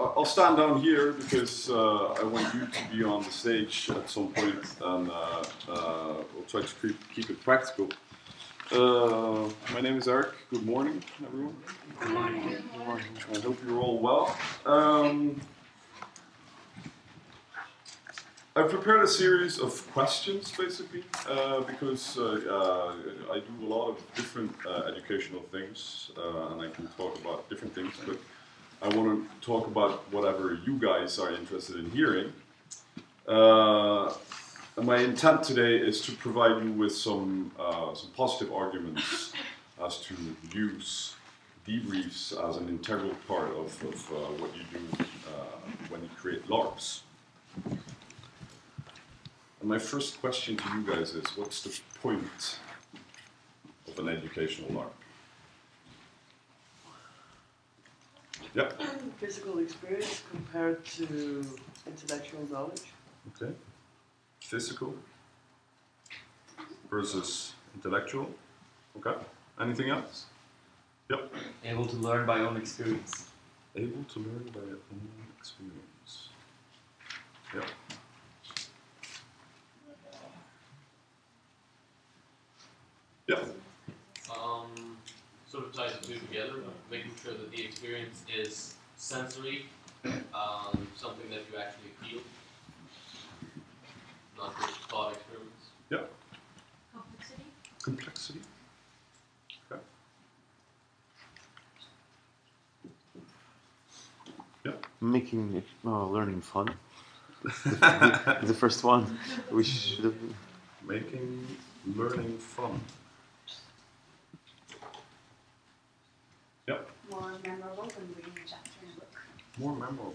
I'll stand down here because uh, I want you to be on the stage at some point, and uh, uh, we'll try to keep, keep it practical. Uh, my name is Erik. Good morning, everyone. Good morning. Good morning. I hope you're all well. Um, I've prepared a series of questions, basically, uh, because uh, uh, I do a lot of different uh, educational things, uh, and I can talk about different things, but I want to talk about whatever you guys are interested in hearing. Uh, my intent today is to provide you with some, uh, some positive arguments as to use debriefs as an integral part of, of uh, what you do uh, when you create LARPs. And my first question to you guys is, what's the point of an educational LARP? Yep. Physical experience compared to intellectual knowledge. Okay. Physical versus intellectual. Okay. Anything else? Yep. Able to learn by own experience. Able to learn by own experience. Yep. Yep. Sort of ties the two together, making sure that the experience is sensory, um, something that you actually feel, not just thought experiments. Yep. Complexity? Complexity. Okay. Yep. Making it, uh, learning fun. the, the first one, we should have. Making learning fun. Yep. More memorable than reading a chapter in a book. More memorable.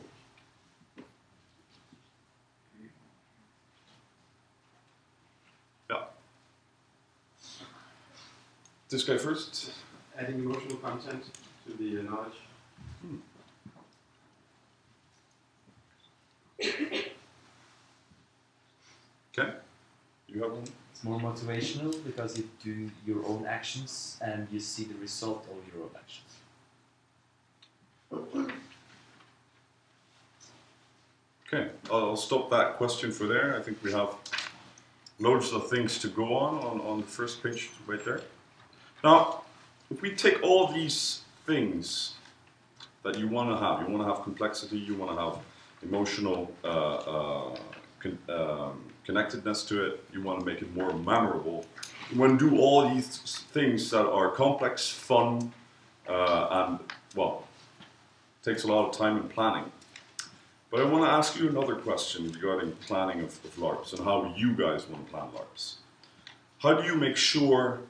Yeah. This guy first. adding emotional content to the uh, knowledge. Okay. You have one? It's more motivational because you do your own actions and you see the result of your own actions. Okay, I'll stop that question for there. I think we have loads of things to go on on, on the first page right there. Now, if we take all these things that you want to have, you want to have complexity, you want to have emotional uh, uh, con- um, connectedness to it, you want to make it more memorable. You want to do all these things that are complex, fun, uh, and well, takes a lot of time and planning. But I want to ask you another question regarding planning of, of LARPs and how you guys want to plan LARPs. How do you make sure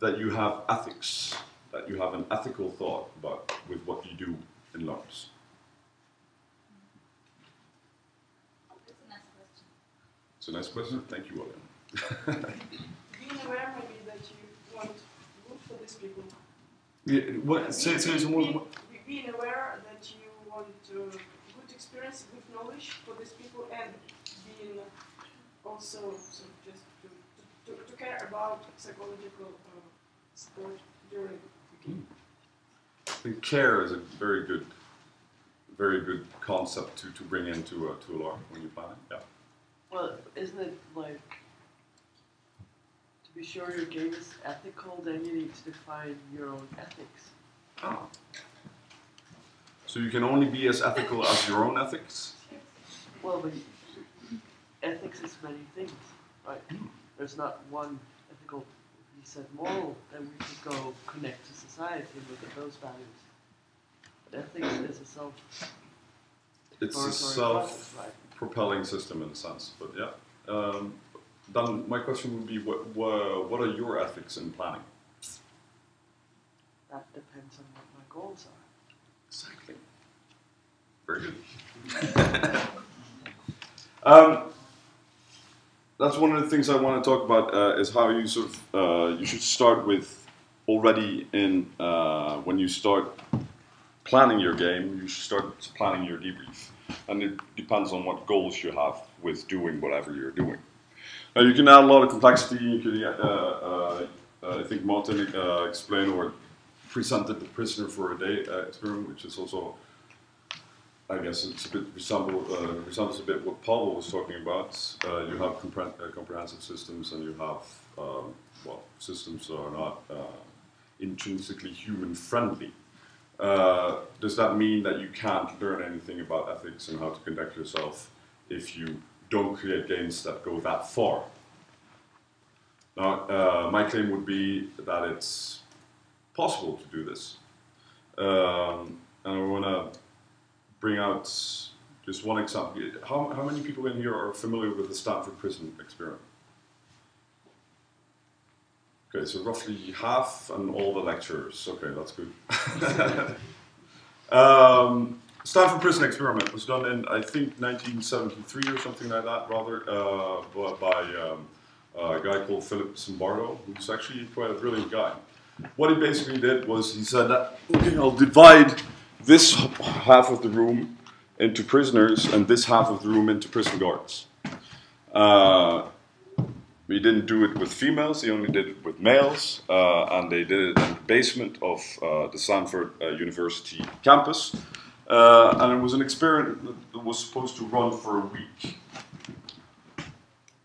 that you have ethics, that you have an ethical thought about with what you do in LARPs? That's a nice question. It's a nice question. Thank you, William. Being aware maybe that you want good for these people. yeah, what, say, say some more. Be- be- Being aware that you want uh, good experience, good knowledge for these people, and being also so just to, to, to, to care about psychological uh, support during the game. I think care is a very good, very good concept to, to bring into a, to a LARP when you plan it. Yeah. Well, isn't it like to be sure your game is ethical, then you need to define your own ethics. Ah. So you can only be as ethical as your own ethics? Well, but ethics is many things, right? There's not one ethical. You said moral, then we could go connect to society and look at those values. But ethics is a self. It's a exploratory self process, right? propelling system in a sense, but yeah. Um, then my question would be what, what, what are your ethics in planning? That depends on what my goals are. Good. um, that's one of the things I want to talk about uh, is how you sort of uh, you should start with already in uh, when you start planning your game. You should start planning your debrief, and it depends on what goals you have with doing whatever you're doing. Now you can add a lot of complexity. You can, uh, uh, uh, I think Martin uh, explained or presented the prisoner for a day uh, experiment, which is also, I guess, it's a bit resemble, uh, resembles a bit what Pavel was talking about. Uh, you have compre- uh, comprehensive systems, and you have um, well systems that are not uh, intrinsically human friendly. Uh, does that mean that you can't learn anything about ethics and how to conduct yourself if you don't create games that go that far? Now, uh, my claim would be that it's possible to do this. Um, and I want to bring out just one example. How, how many people in here are familiar with the Stanford Prison experiment? Okay, so roughly half and all the lecturers. Okay, that's good. um, Stanford Prison experiment was done in, I think, 1973 or something like that, rather, uh, by um, a guy called Philip Zimbardo, who's actually quite a brilliant guy. What he basically did was he said that, okay, I'll divide this half of the room into prisoners and this half of the room into prison guards. Uh, he didn't do it with females, he only did it with males, uh, and they did it in the basement of uh, the Stanford uh, University campus. Uh, and it was an experiment that was supposed to run for a week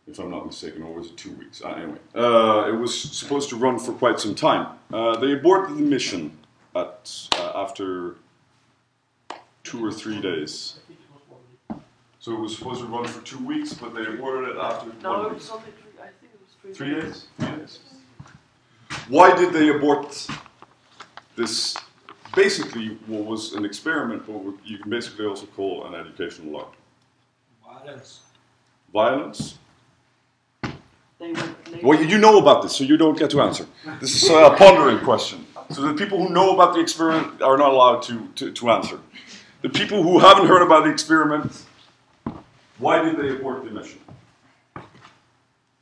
if I'm not mistaken, or was it two weeks? Uh, anyway, it was supposed to run for quite some time. They aborted the mission at after two or three days. So it was supposed to run for two weeks, but they aborted it after No, one it week. only three. I think it was three. Three days. Three days. Why did they abort this? Basically, what was an experiment, but what you can basically also call an educational LARP. Violence. Violence. They were late. Well, you know about this, so you don't get to answer. This is a pondering question. So the people who know about the experiment are not allowed to, to, to answer. The people who haven't heard about the experiment, why did they abort the mission?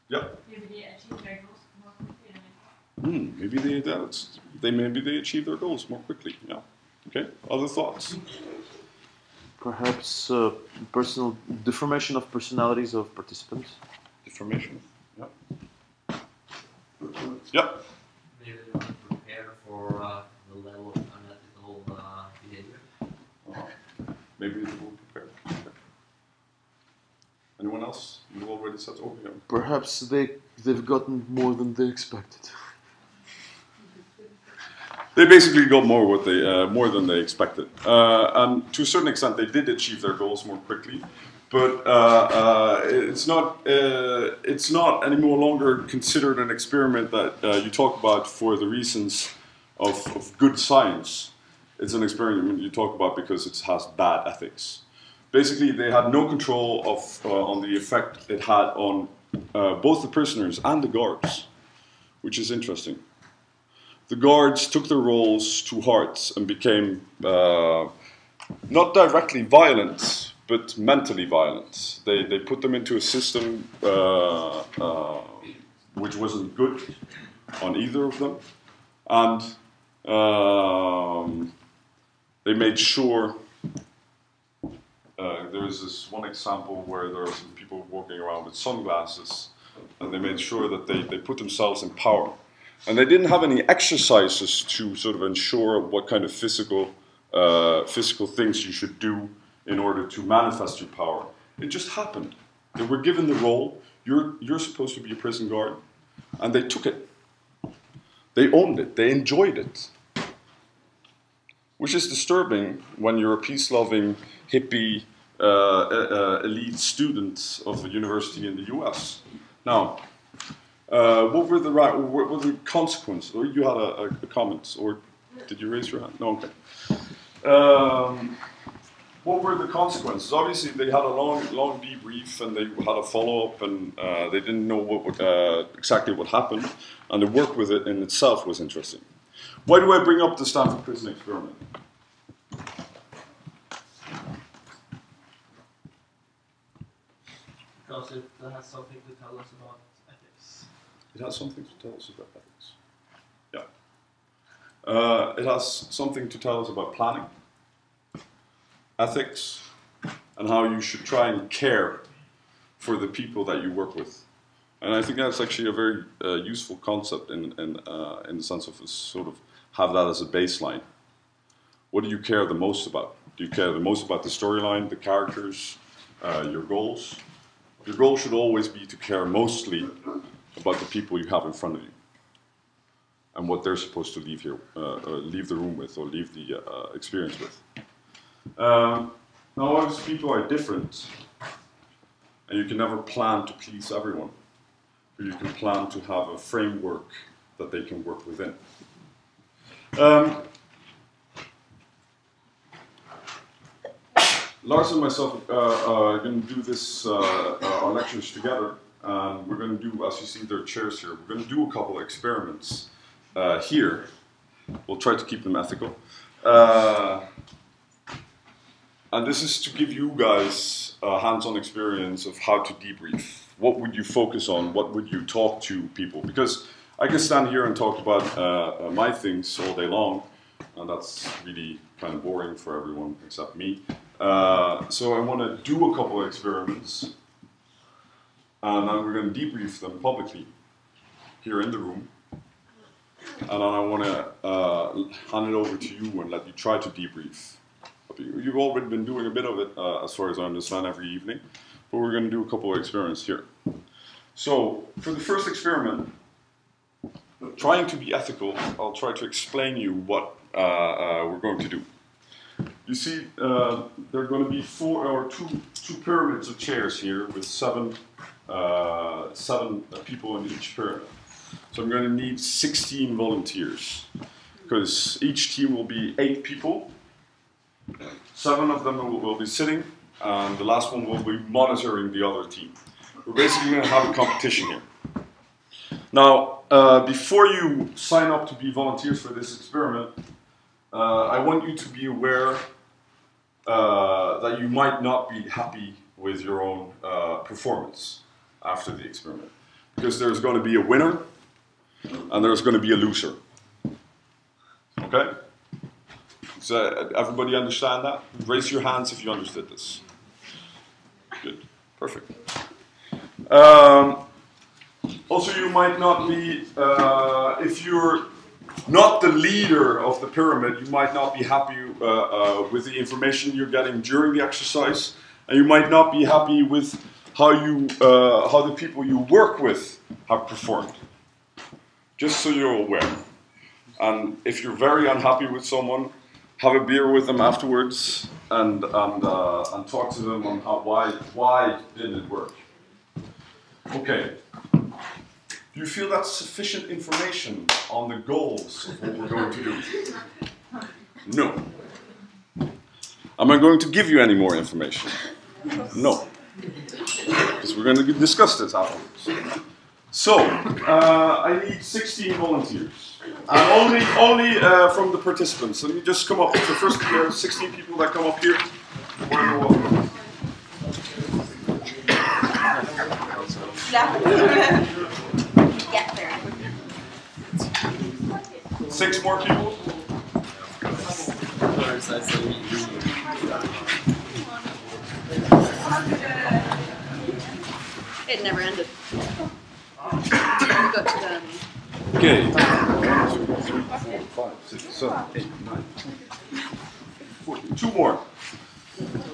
Yeah. Maybe they achieve their goals more quickly than I thought. Hmm, maybe they that's, they maybe they achieve their goals more quickly. Yeah. Okay. Other thoughts? Perhaps uh, personal deformation of personalities of participants. Deformation. Yeah. Yeah. Maybe they want to prepare for uh, the level of unethical uh, behavior. Uh, maybe they will prepare. Anyone else? You already said over here. Perhaps they they've gotten more than they expected. They basically got more what they uh, more than they expected, uh, and to a certain extent, they did achieve their goals more quickly. But uh, uh, it's not uh, it's not any more longer considered an experiment that uh, you talk about for the reasons of, of good science. It's an experiment you talk about because it has bad ethics. Basically, they had no control of uh, on the effect it had on uh, both the prisoners and the guards, which is interesting the guards took their roles to heart and became uh, not directly violent, but mentally violent. They, they put them into a system uh, uh, which wasn't good on either of them, and um, they made sure. Uh, there is this one example where there are some people walking around with sunglasses, and they made sure that they, they put themselves in power. And they didn't have any exercises to sort of ensure what kind of physical, uh, physical things you should do in order to manifest your power. It just happened. They were given the role. You're, you're supposed to be a prison guard. And they took it. They owned it. They enjoyed it. Which is disturbing when you're a peace loving, hippie, uh, uh, elite student of a university in the US. Now, uh, what were the right, what were the consequences? Or you had a, a, comment, or did you raise your hand? No, okay. Um, what were the consequences? Obviously, they had a long, long debrief, and they had a follow up, and uh, they didn't know what uh, exactly what happened, and the work with it in itself was interesting. Why do I bring up the Stanford Prison Experiment? Because it has something to tell us about ethics. It has something to tell us about ethics. Yeah. Uh, it has something to tell us about planning, ethics, and how you should try and care for the people that you work with. And I think that's actually a very uh, useful concept in, in, uh, in the sense of a sort of have that as a baseline. What do you care the most about? Do you care the most about the storyline, the characters, uh, your goals? Your goal should always be to care mostly about the people you have in front of you and what they're supposed to leave here, uh, uh, leave the room with, or leave the uh, experience with. Um, now, obviously, people are different, and you can never plan to please everyone. But you can plan to have a framework that they can work within. Um, Lars and myself uh, are going to do this, uh, uh, our lectures together, and we're going to do, as you see, there are chairs here. We're going to do a couple of experiments uh, here. We'll try to keep them ethical. Uh, and this is to give you guys a hands-on experience of how to debrief. What would you focus on? What would you talk to people? Because I can stand here and talk about uh, uh, my things all day long, and that's really kind of boring for everyone except me. Uh, so I want to do a couple of experiments, and then we're going to debrief them publicly here in the room. And then I want to uh, hand it over to you and let you try to debrief. You- You've already been doing a bit of it, uh, as far as I understand, every evening, but we're going to do a couple of experiments here. So, for the first experiment, trying to be ethical, I'll try to explain you what uh, uh, we're going to do. You see, uh, there are going to be four or two two pyramids of chairs here with seven uh, seven people in each pyramid. So I'm going to need 16 volunteers because each team will be eight people. Seven of them will, will be sitting, and the last one will be monitoring the other team. We're basically going to have a competition here. Now, uh, before you sign up to be volunteers for this experiment, uh, I want you to be aware uh, that you might not be happy with your own uh, performance after the experiment. Because there's going to be a winner and there's going to be a loser. Okay? So, everybody understand that? Raise your hands if you understood this. Good. Perfect. Um, also, you might not be, uh, if you're not the leader of the pyramid, you might not be happy uh, uh, with the information you're getting during the exercise, and you might not be happy with how you, uh, how the people you work with have performed. Just so you're aware. And if you're very unhappy with someone, have a beer with them afterwards and and uh, and talk to them on how why why didn't it work. Okay. Do you feel that's sufficient information on the goals of what we're going to do? No. Am I going to give you any more information? No. Because we're going to discuss this afterwards. So, uh, I need 16 volunteers. And only only uh, from the participants. Let me just come up. with The first uh, 16 people that come up here. We're welcome. Get there. Six more people. It never ended. Go to the um, Okay. One, two, three, four, five, six, seven, eight, nine, ten, fourteen. Two more.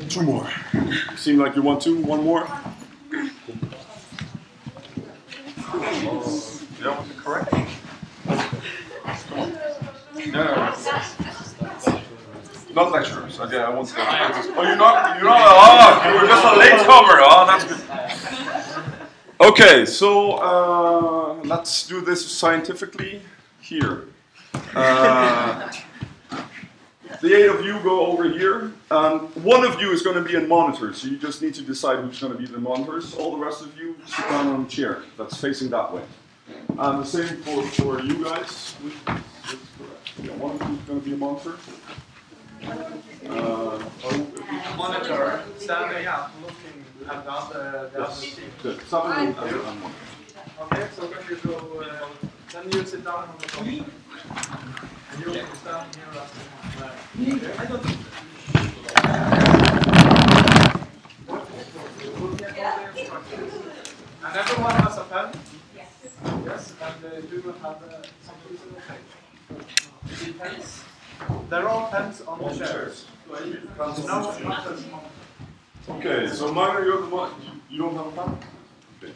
Two more. Seem like you want two? One more? Yeah, was it correct? Come on. No, no, no. Not lecturers. Okay, I want to. Oh, you're not. You're not. Oh, you were just a latecomer. Oh, that's good. Okay, so uh, let's do this scientifically here. Uh, the eight of you go over here. Um, one of you is going to be in monitor, so you just need to decide who's going to be the monitors. All the rest of you sit down on a chair that's facing that way. And the same for, for you guys. Yeah, one of you is going to be a monitor. Uh, Monitor, standing up, looking at the other, the other team. good. Seven and and one. Okay, so then you go, uh, then you sit down on the top. And you stand here as the I don't. We'll get all the. And everyone has a pen? Yes. Yes, and uh, you will have uh, some piece of paper. Depends on the chairs. No. Okay, so minor, you're the one, you, you don't have a pen? Okay.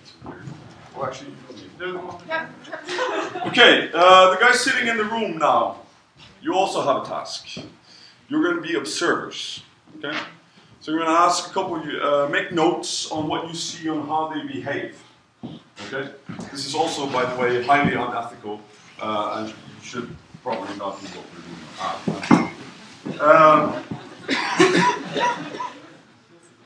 Well, actually, you don't need it. Okay, uh, the guys sitting in the room now, you also have a task. You're going to be observers. Okay? So you're going to ask a couple, of you, uh, make notes on what you see on how they behave. Okay? This is also, by the way, highly unethical, uh, and you should probably not do what we're doing. Ah. Um,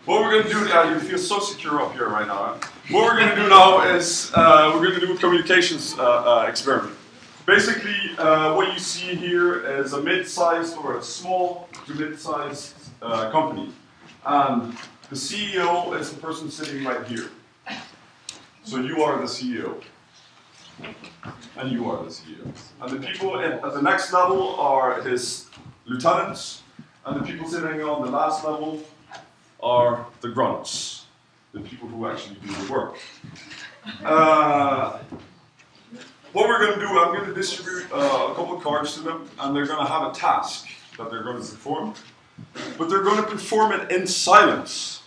what we're going to do now, you feel so secure up here right now. Huh? What we're going to do now is uh, we're going to do a communications uh, uh, experiment. Basically, uh, what you see here is a mid-sized or a small to mid-sized uh, company. And the CEO is the person sitting right here. So you are the CEO. And you are the CEO. And the people at, at the next level are his lieutenants. And the people sitting on the last level are the grunts, the people who actually do the work. Uh, what we're going to do, I'm going to distribute uh, a couple of cards to them, and they're going to have a task that they're going to perform. But they're going to perform it in silence.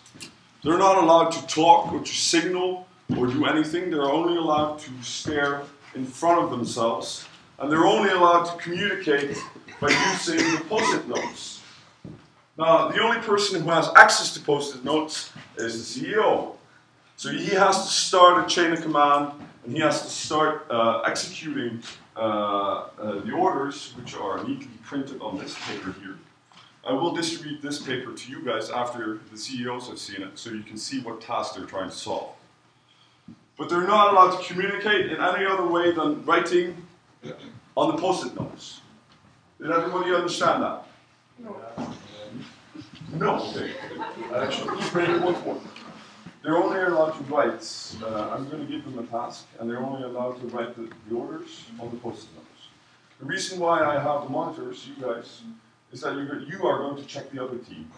They're not allowed to talk or to signal or do anything. They're only allowed to stare in front of themselves, and they're only allowed to communicate by using the post-it notes. Now, the only person who has access to post-it notes is the CEO. So he has to start a chain of command, and he has to start uh, executing uh, uh, the orders, which are neatly printed on this paper here. I will distribute this paper to you guys after the CEOs have seen it, so you can see what task they're trying to solve. But they're not allowed to communicate in any other way than writing on the post-it notes. Did everybody understand that? No. Okay. Actually, maybe once more. They're only allowed to write. Uh, I'm going to give them a task, and they're only allowed to write the, the orders on the post-it notes. The reason why I have the monitors, you guys, is that you're, you are going to check the other team,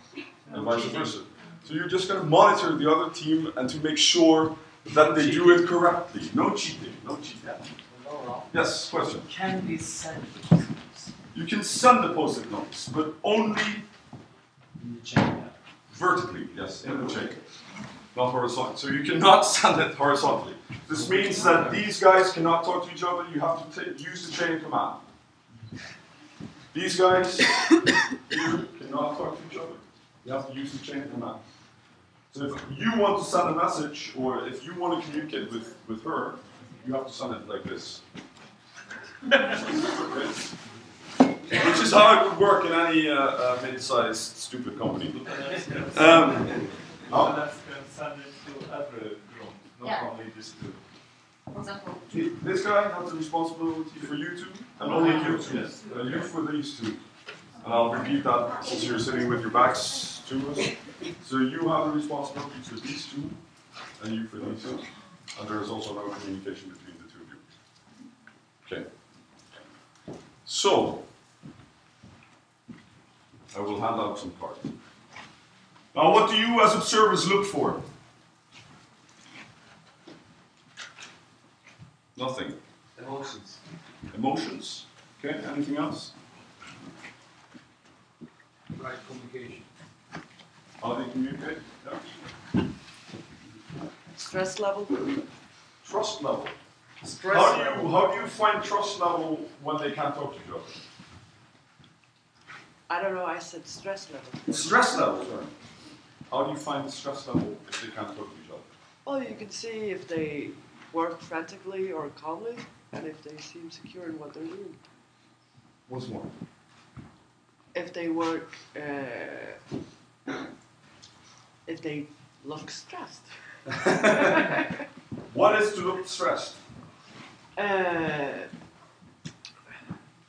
and vice versa. So you're just going to monitor the other team and to make sure that they do it correctly. No cheating. No cheating. Yes. Question. Can we send the post-its You can send the post-it notes, but only in the chain? Vertically, yes, in the chain. Not horizontally. So you cannot send it horizontally. This means that these guys cannot talk to each other. You have to use the chain command. These guys you cannot talk to each other. You have to use the chain command. So if you want to send a message, or if you want to communicate with, with her, you have to send it like this. Which is how it would work in any uh, uh, mid-sized stupid company. Um, Oh. can send it to every group, not Yeah. only these two. For example, this guy has the responsibility for you two, and only you two. Uh, you for these two. And I'll repeat that since you're sitting with your backs to us. So you have the responsibility for these two, and you for these two. And there is also no communication between the two of you. Okay. So, I will hand out some cards. Now, what do you as a observers look for? Nothing. Emotions. Emotions. Okay, anything else? Right communication. How they communicate? Stress level. Trust level. Stress How do level. you how do you find trust level when they can't talk to each other? I don't know. I said stress level. Stress level, sorry. How do you find the stress level if they can't talk to each other? Well, you can see if they work frantically or calmly, and if they seem secure in what they're doing. What's more. If they work, uh, if they look stressed. What is to look stressed? uh,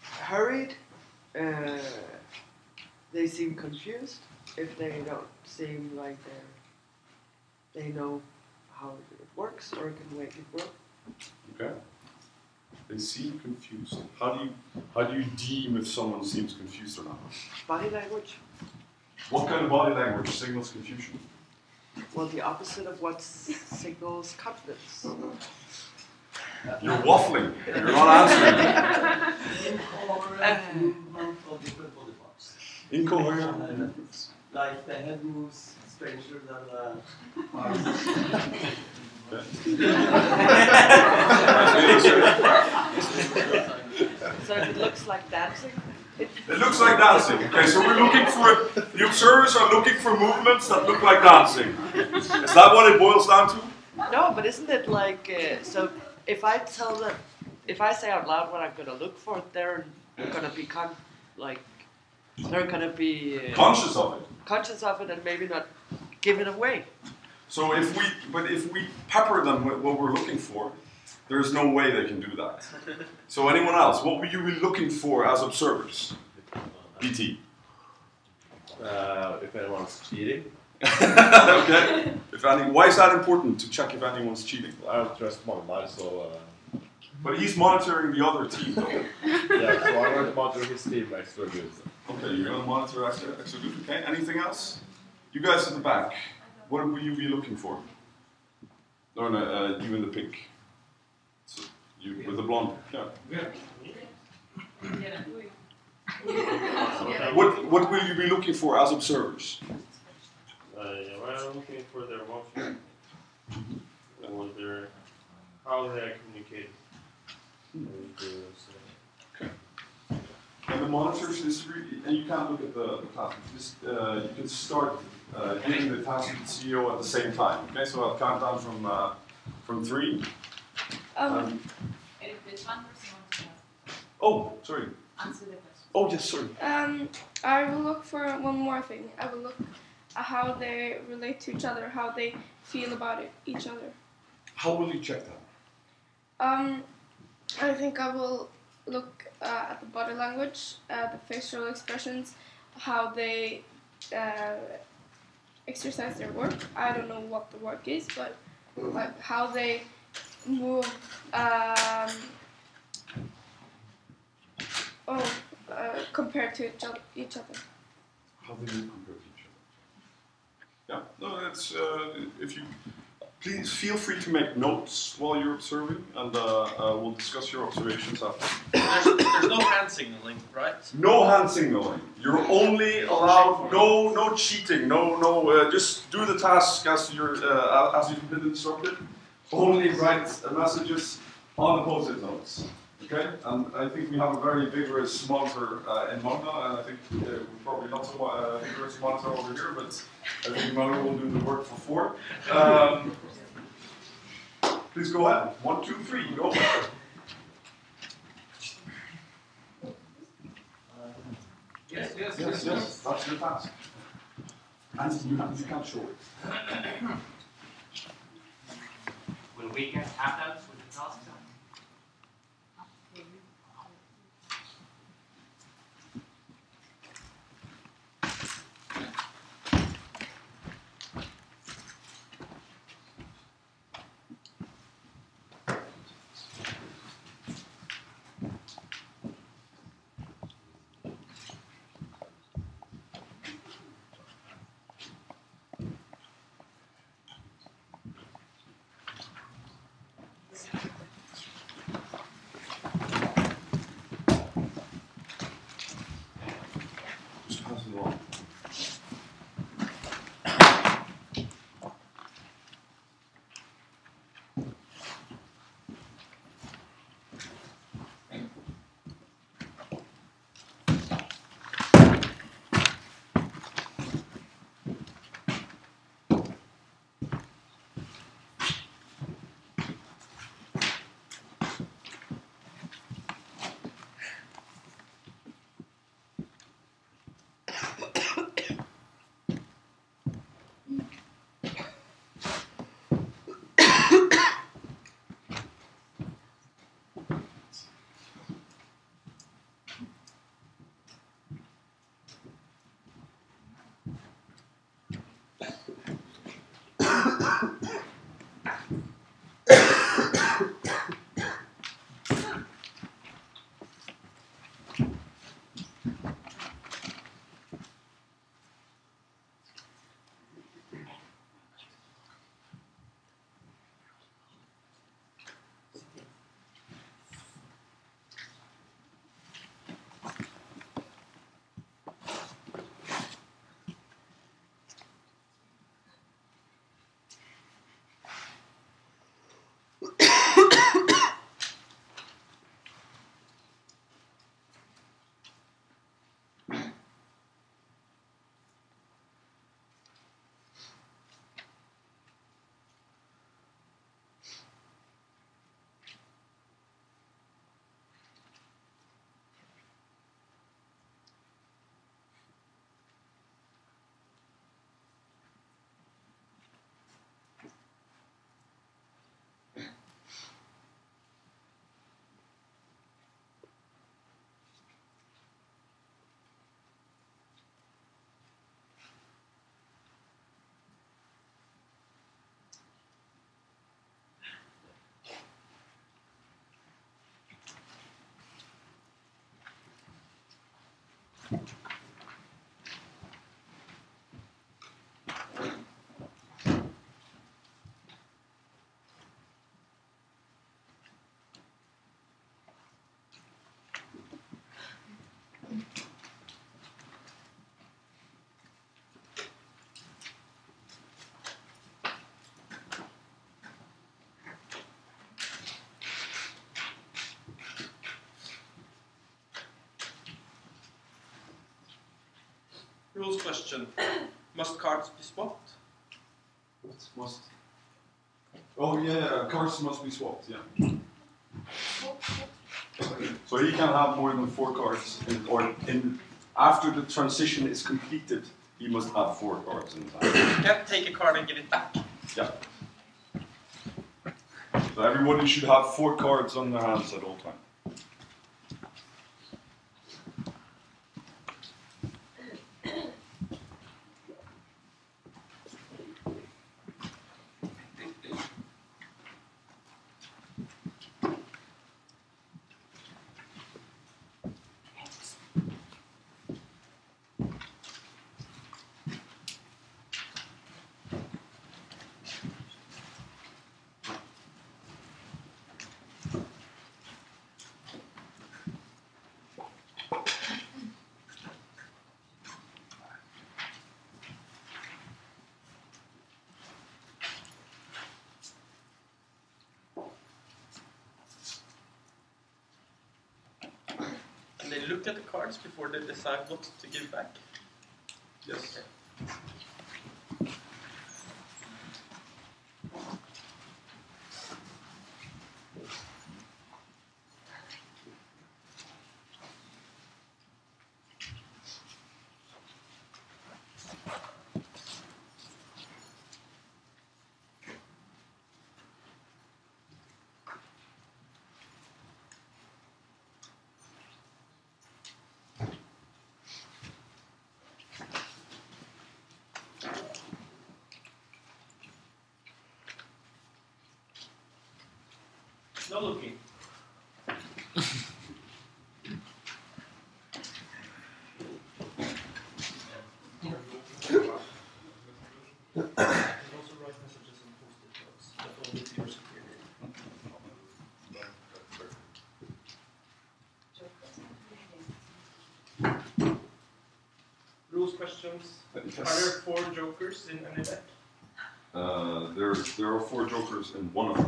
hurried. Uh, they seem confused. If they don't seem like they they know how it works or can make it work. Okay. They seem confused. How do you how do you deem if someone seems confused or not? Body language. What kind of body language signals confusion? Well, the opposite of what signals confidence. You're waffling. You're not answering. Intolerant movement of different body parts. Incoherent. Like the head moves stranger than the arms. So if it looks like dancing. It looks like dancing. Okay, so we're looking for the observers are looking for movements that look like dancing. Is that what it boils down to? No, but isn't it like uh, so? If I tell them, if I say out loud what I'm gonna look for, they're gonna become like they're gonna be uh, Conscious of it. conscious of it and maybe not give it away. So if we, but if we pepper them with what we're looking for, there's no way they can do that. So anyone else, what would you be looking for as observers? BT. Uh, if anyone's cheating, okay. If any, why is that important to check if anyone's cheating? I don't trust Magnar, so uh, But he's monitoring the other team, though. yeah, so I'm going to monitor his team extra good. Okay, you're gonna monitor extra, extra good. Okay. Anything else? You guys at the back, what will you be looking for? No, uh, you in the pink. You with the blonde. Yeah. What What will you be looking for as observers? Uh, yeah, well, I'm looking for their emotion or their how they are communicating. And, the monitors is really, and you can't look at the, the task. Just uh, you can start uh, giving the task to the CEO at the same time. Okay, so I'll count down from uh, from three. Um, if there's one person wants to Oh, sorry. answer the question. Oh, yes, sorry. Um, I will look for one more thing. I will look at how they relate to each other, how they feel about it, each other. How will you check that? Um, I think I will look uh, at the body language, uh, the facial expressions, how they uh, exercise their work. I don't know what the work is, but like how they move. Um, oh, uh, compared to each other. Each other. How do you compare to each other. Yeah, no, that's uh, if you please feel free to make notes while you're observing, and uh, uh, we'll discuss your observations after. There's, there's no hand signaling, right? No hand signaling. You're only allowed no no cheating. No no. Uh, just do the task as you're uh, as you've been instructed. Only write messages on the post-it notes. Okay, and I think we have a very vigorous monitor uh, in Magnar, and I think uh, probably not so uh, vigorous monitor over here, but I think Magnar will do the work for four. Um, please go ahead. One, two, three, go. Yes, yes, Yes, yes, that's your task. And you, have, you can't show it. We get handouts with Magic. Rules question. Must cards be swapped? What must? Oh yeah, cards must be swapped. Yeah. So he can have more than four cards, in, or in after the transition is completed, he must have four cards in his hand. You can't take a card and give it back. Yeah. So everybody should have four cards on their hands at all times. And they look at the before they decide what to give back. Yes. No looking. Questions. Are there four jokers in an event? Uh, there, there are four jokers in one of the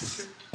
question.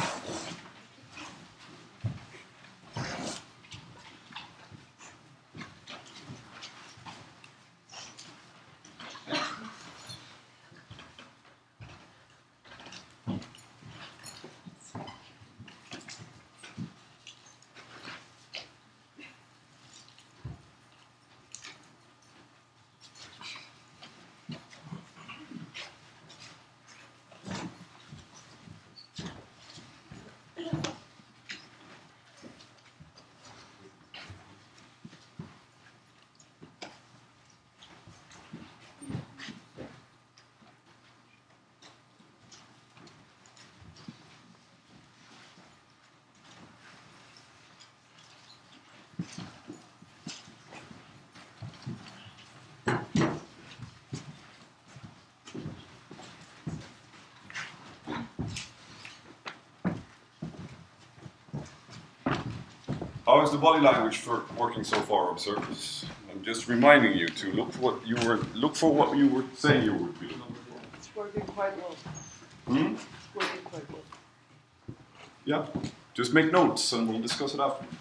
How is the body language for working so far, observers? I'm just reminding you to look for what you were look for what you were saying you would be looking for. It's working quite well. Hmm? It's working quite well. Yeah. Just make notes and we'll discuss it afterwards.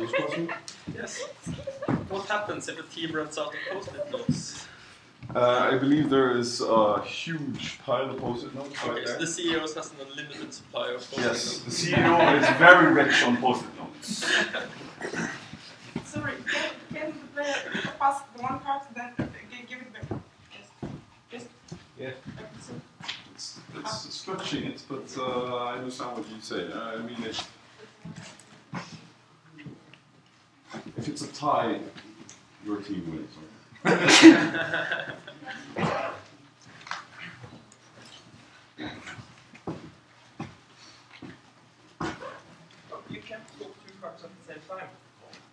Those questions? Yes. What happens if a team runs out of post-it notes? Uh, I believe there is a huge pile of post-it notes right Okay, so there. the CEO has an unlimited supply of post-it Yes, notes. the CEO is very rich on post-it notes. Sorry, can, can the player pass the one card, then gi- give it back? Just, just. Yeah. Okay, so It's, it's stretching it, but uh, I understand what you say. Uh, I mean, if, if it's a tie, your team wins. Right? Oh, you can't talk two cards at the same time.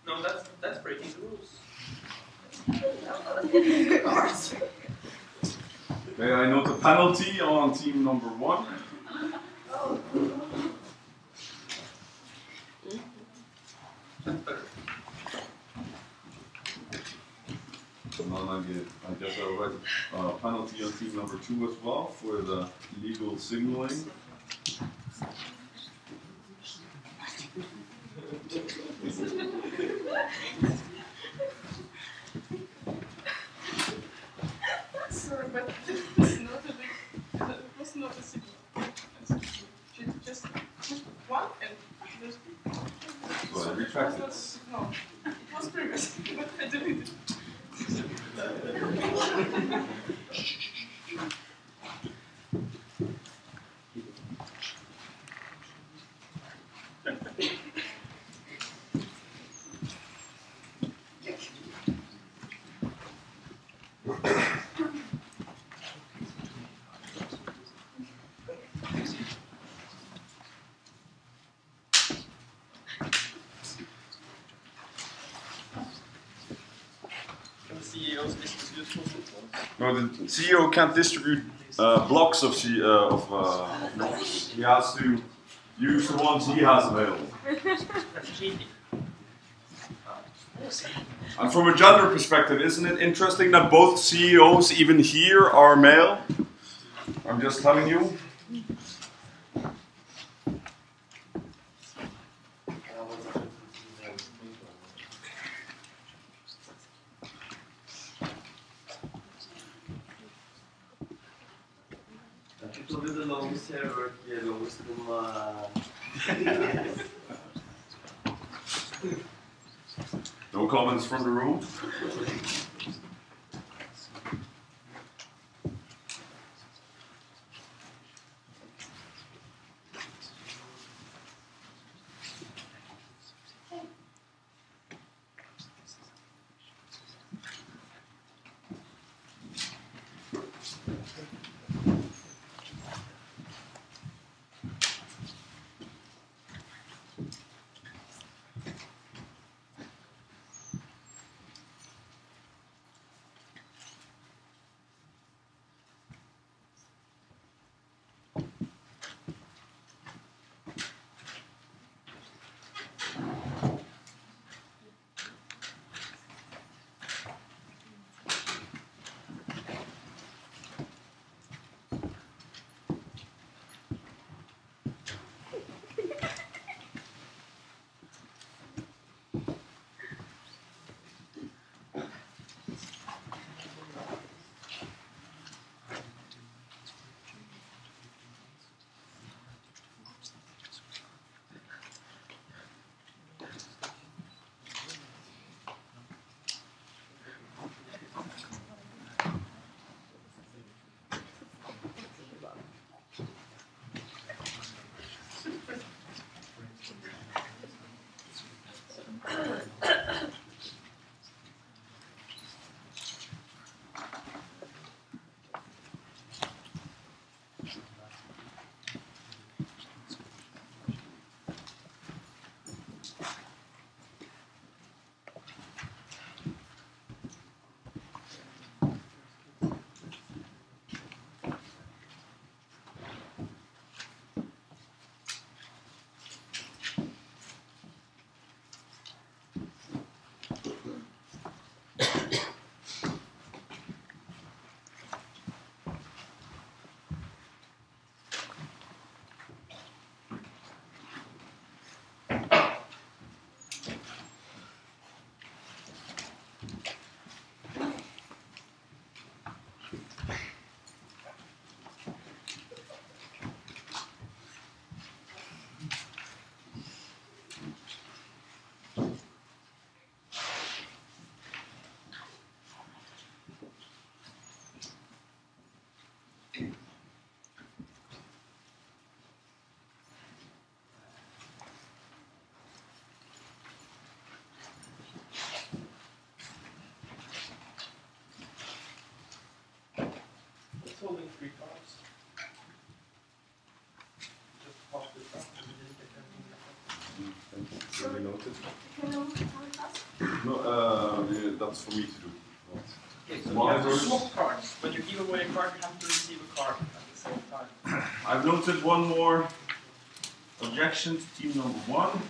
No, that's that's breaking the rules. May I note a penalty on team number one? Then I get, I guess I'll write a uh, penalty on team number two as well for the illegal signaling. Sorry, but it was not a big, it was not a signal. Just, just, just one and just. So I It retract was not a it. signal. It was previous, but I deleted it. And the CEO's distribute post-it notes. No, the CEO can't distribute uh, blocks of, C, uh, of uh, notes. He has to use the ones he has available. And from a gender perspective, isn't it interesting that both CEOs, even here, are male? I'm just telling you. It's holding three cards. Just pop this up and you didn't get anything else. Really noted. Can you tell? No, uh, yeah, that's for me to do. Okay, so you have to swap cards. When you give away a card, you have to receive a card at the same time. I've noted one more objection to team number. One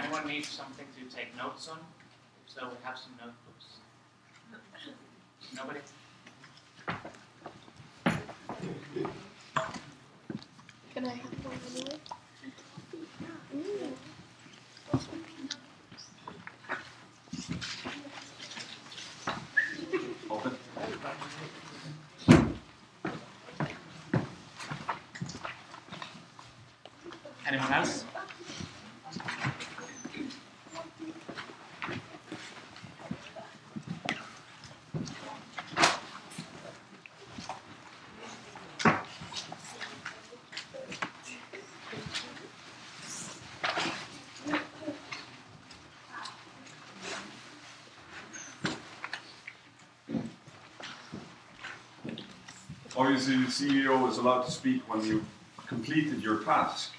anyone need something to take notes on? If so, we have some notebooks. Nobody? Can I have one anyway? Open. Anyone else? Obviously, the CEO is allowed to speak when you've completed your task.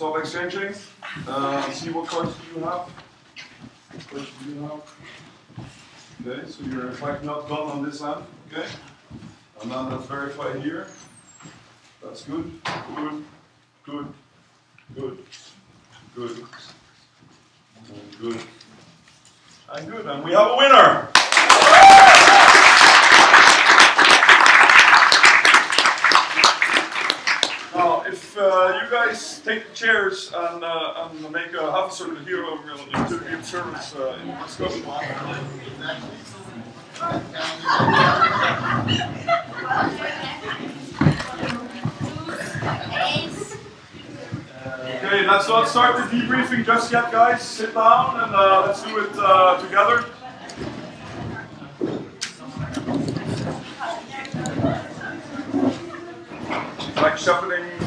Exchanging. Uh, see what cards do you have? What do you have? Okay, so you're in fact not done on this hand. Okay, and then that's verified here. That's good. Good. Good. Good. Good. Good. And good. And we have a winner. Now, if uh, you guys take the chairs and, uh, and make a half circle here on to the observers uh, in discussion. Okay, let's not start the debriefing just yet, guys. Sit down and uh, let's do it uh, together. Like shuffling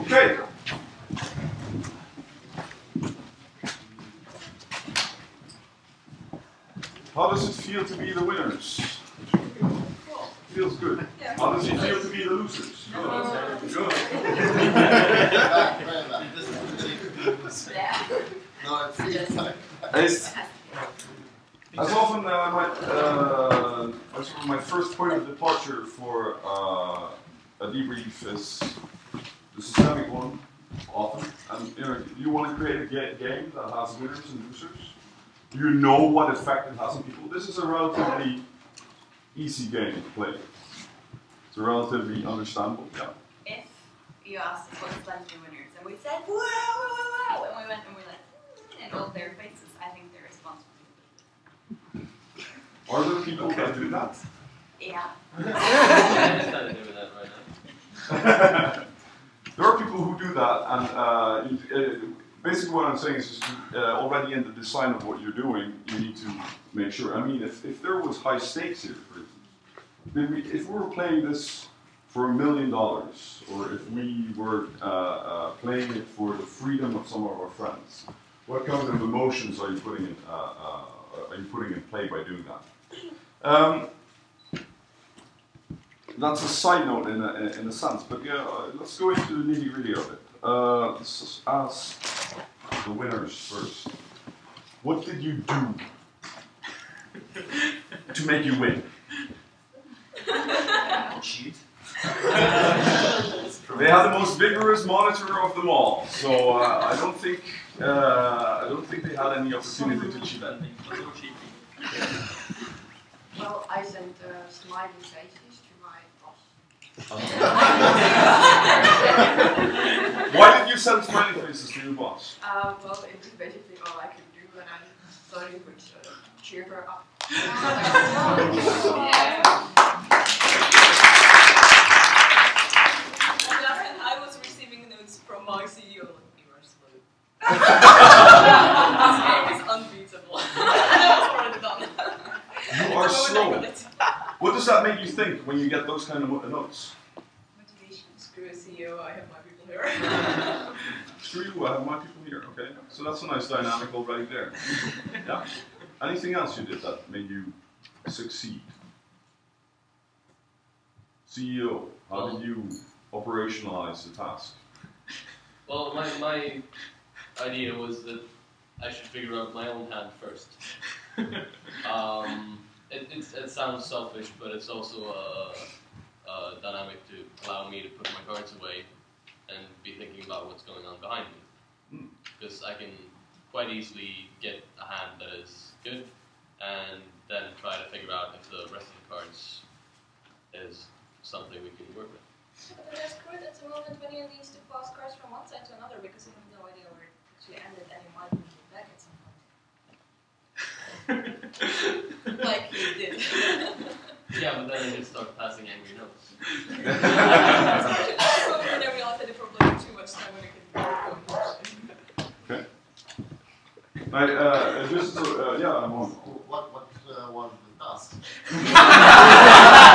Okay. How does it feel to be the winners? Feels good. How does it feel to be the losers? Good. Good. As, as often uh, my, uh, as my first point of departure for uh, a debrief is the systemic one, often. And you, know, you want to create a ga- game that has winners and losers. You know what effect it has on people. This is a relatively easy game to play. It's a relatively understandable. Yeah. If you asked us what's legendary winners, and we said, wow, wow, wow, wow, and we went and we like, mm, and all their faces, I think the response would Are there people that do that? yeah. I'm just kind of doing that right now. there are people who do that, and uh, uh, basically what I'm saying is, uh, already in the design of what you're doing, you need to make sure. I mean, if, if there was high stakes here, then we, if we were playing this for a million dollars, or if we were uh, uh, playing it for the freedom of some of our friends, what kind of emotions are you putting in? Uh, uh, are you putting in play by doing that? Um, that's a side note in a, in a sense, but yeah, uh, let's go into the nitty gritty of it. Uh, let's ask the winners first. What did you do to make you win? Cheat. They had the most vigorous monitor of them all, so uh, I don't think uh, I don't think they had any opportunity to cheat. Well, I sent uh, smiley faces to my boss. Why did you send smiley faces to your boss? Uh, well, it was basically all I could do, and I thought it would uh, cheer her up. On the I was receiving notes from my CEO, like, you are slow. this game is unbeatable. that was already done. You are slow. What does that make you think when you get those kind of notes? Motivation. Screw a CEO, I have my people here. Screw you, I have my people here. Okay, so that's a nice dynamic already there. Yeah. Anything else you did that made you succeed? CEO, how did you operationalize the task? Well, my, my idea was that I should figure out my own hand first. um, it, it's, it sounds selfish, but it's also a, a dynamic to allow me to put my cards away and be thinking about what's going on behind me. Hmm. Because I can quite easily get a hand that is good and then try to figure out if the rest of the cards is something we can work with. But then screwed at the moment when you need to pass cards from one side to another because you have no idea where it actually ended and you might move it back at some point. like you did. Yeah, but then I just start passing angry notes. also, then we all had probably too much time when it could go. Okay. I, uh, this is, uh, yeah, I'm on. What, what uh, was the task?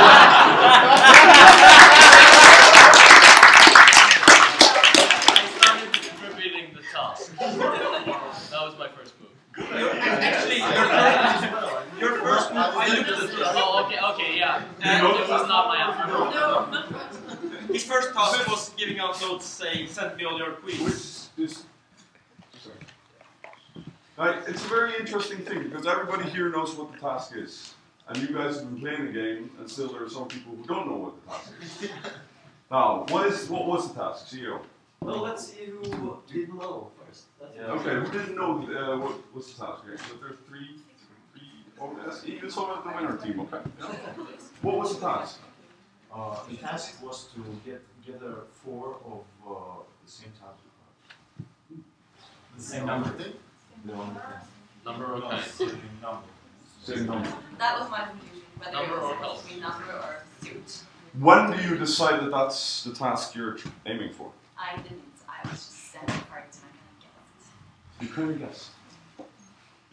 Yeah, and it was not my answer. No. His first task was giving out notes saying, send me all your queens. It's a very interesting thing because everybody here knows what the task is. And you guys have been playing the game, and still there are some people who don't know what the task is. now, what is what was the task, CEO? Well, let's see who didn't know first. Yeah. Okay, who didn't know uh, what was the task? Okay, so are three. Oh, that's even some the winner team. Okay. Yeah. What was the task? Uh, the task was to get together four of uh, the same type of cards. The same number. No, Number or no, kind? same number. Same number. That was my confusion, whether Number it was or supposed to be number or suit. When do you decide that that's the task you're aiming for? I didn't. I was just sent the cards and I You kind of guessed. You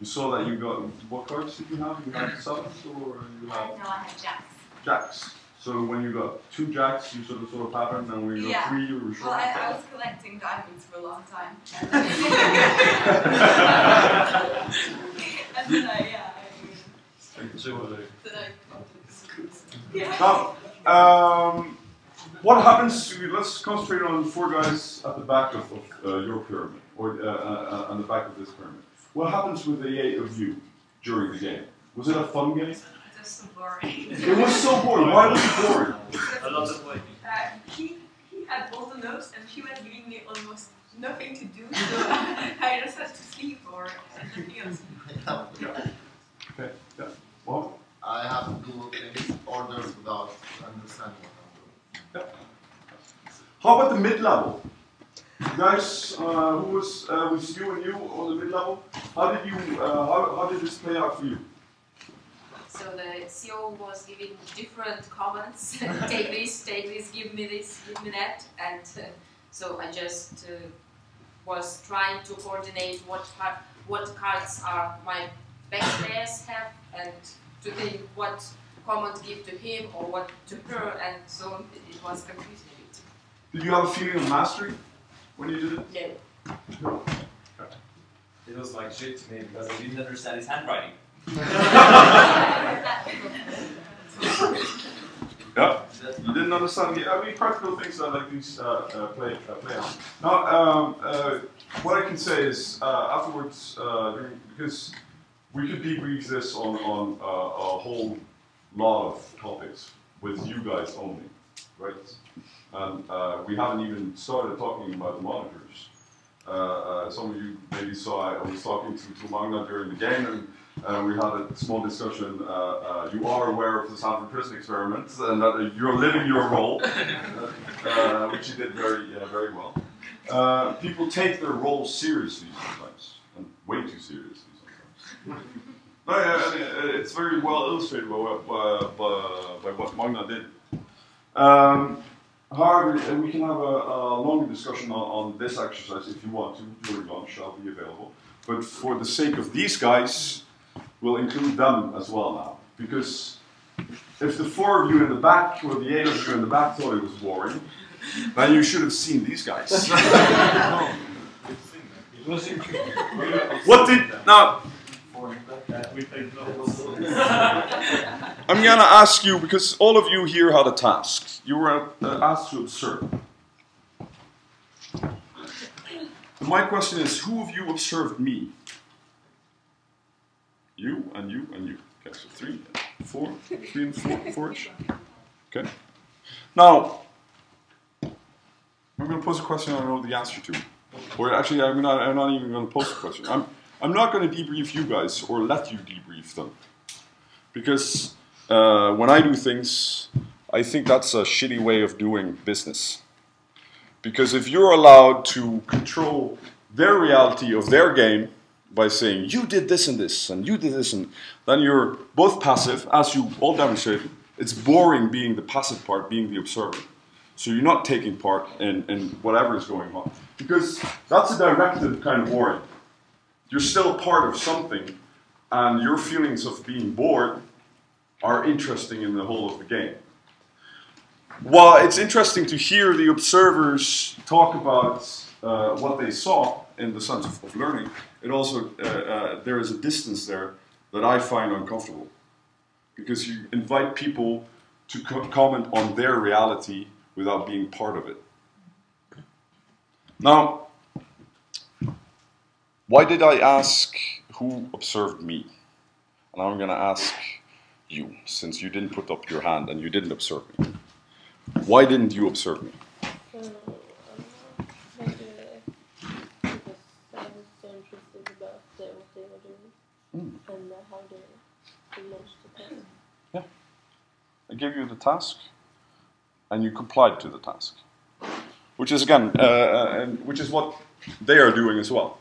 saw that you got what cards did you have? You had sevens or you kind had. No, I had jacks. jacks. So when you got two jacks, you sort of saw a pattern, and when you got three, you were sure. Well, I, I was collecting diamonds for a long time. and then I, yeah, I, then Yeah. Now, um, what happens to, let's concentrate on the four guys at the back of, of uh, your pyramid, or uh, uh, on the back of this pyramid. What happens with the eight of you during the game? Was it a fun game? Just so boring. It was so boring. Why was it boring? I love the way. Uh, he, he had all the notes and he was giving me almost nothing to do, so I just had to sleep or anything else. Okay, yeah. Well, I have to do things orders without understanding what I'm doing. how about the mid-level? Guys, uh, who was uh, was you and you on the mid-level? How did you? Uh, how, how did this play out for you? So the CEO was giving different comments. take this, take this, give me this, give me that, and uh, so I just uh, was trying to coordinate what car- what cards are my best players have, and to think what comment give to him or what to her, and so it was confusing. Did you have a feeling of mastery when you did it? No. It was like shit to me because I didn't understand his handwriting. Yeah, you didn't understand the I mean, practical things that like these uh, uh, play uh, play on. Now, um, uh, what I can say is uh, afterwards, uh, during, because we could debrief this on on uh, a whole lot of topics with you guys only, right? And uh, we haven't even started talking about the monitors. Uh, uh, some of you maybe saw I was talking to, Magnar during the game, and uh, we had a small discussion. Uh, uh, you are aware of the Stanford Prison experiment, and that you're living your role, which you did very, very well. People take their role seriously sometimes, and way too seriously sometimes. No, it's very well illustrated by, by, by, by what Magnar did. Um, however, uh, we can have a, a longer discussion on, on this exercise if you want to during lunch. I'll be available. But for the sake of these guys, we'll include them as well now. Because if the four of you in the back or the eight of you in the back thought it was boring, then you should have seen these guys. what did now? I'm gonna ask you because all of you here had a task. You were uh, asked to observe. My question is, who of you observed me? You and you and you. Okay, so three, four, three and four, four-ish. Okay. Now, I'm going to pose a question I don't know the answer to. Or actually, I'm not, I'm not even going to pose a question. I'm, I'm not going to debrief you guys or let you debrief them. Because uh, when I do things, I think that's a shitty way of doing business. Because if you're allowed to control their reality of their game by saying, you did this and this, and you did this, and then you're both passive, as you all demonstrated. It's boring being the passive part, being the observer. So you're not taking part in, in whatever is going on. Because that's a directive kind of boring. You're still part of something, and your feelings of being bored are interesting in the whole of the game. While it's interesting to hear the observers talk about uh, what they saw in the sense of, of learning, it also uh, uh, there is a distance there that I find uncomfortable because you invite people to co- comment on their reality without being part of it. Now, why did I ask who observed me? And I'm going to ask you, since you didn't put up your hand and you didn't observe me. Why didn't you observe me? Yeah, I gave you the task, and you complied to the task, which is again, uh, uh, and which is what they are doing as well.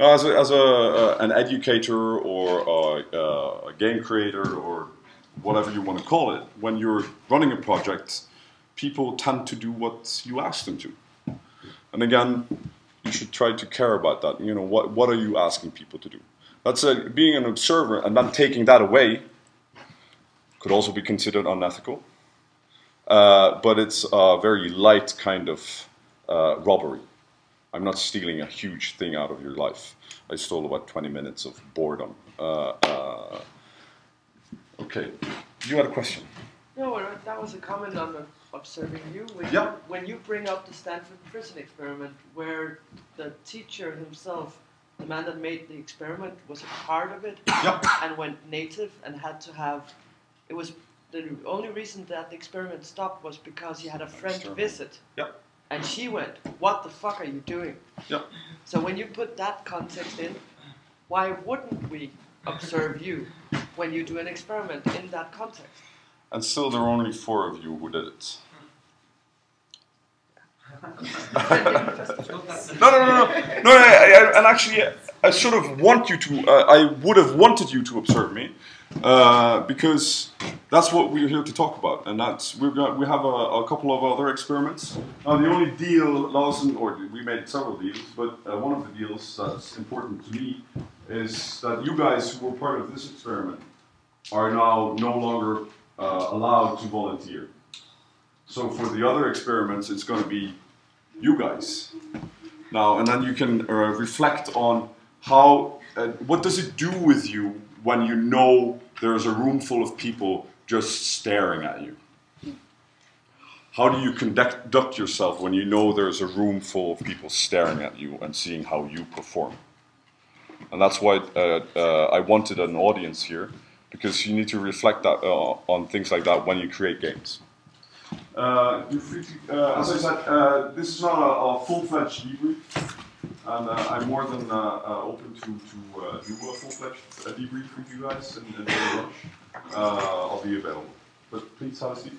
Now, as a, as a uh, an educator or a, uh, a game creator or whatever you want to call it, when you're running a project, people tend to do what you ask them to. And again, you should try to care about that. You know, what what are you asking people to do? That's a, being an observer and then taking that away could also be considered unethical. Uh, but it's a very light kind of uh, robbery. I'm not stealing a huge thing out of your life. I stole about 20 minutes of boredom. Uh, uh okay, you had a question. No, that was a comment on observing you. When, yeah. you. when you bring up the Stanford prison experiment, where the teacher himself, the man that made the experiment, was a part of it yeah. and went native and had to have it was the only reason that the experiment stopped was because he had a friend visit. Yep. And she went, "What the fuck are you doing?" Yep. So when you put that context in, why wouldn't we observe you when you do an experiment in that context? And still, there are only four of you who did it. no, no, no, no, no. I, I, and actually, I sort of want you to. Uh, I would have wanted you to observe me, uh, because that's what we're here to talk about, and that's we've got we have a, a couple of other experiments. Now, the only deal Lawson, or we made several deals, but uh, one of the deals that's important to me is that you guys who were part of this experiment are now no longer uh, allowed to volunteer. So for the other experiments, it's going to be you guys. Now, and then you can uh, reflect on how, uh, what does it do with you when you know there's a room full of people just staring at you? How do you conduct yourself when you know there's a room full of people staring at you and seeing how you perform? And that's why uh, uh, I wanted an audience here, because you need to reflect that, uh, on things like that when you create games. Uh, uh, as I said, uh, this is not a, a full-fledged debrief, and uh, I'm more than open to, to do a full-fledged debrief with you guys in very much. I'll be available. But please have a seat.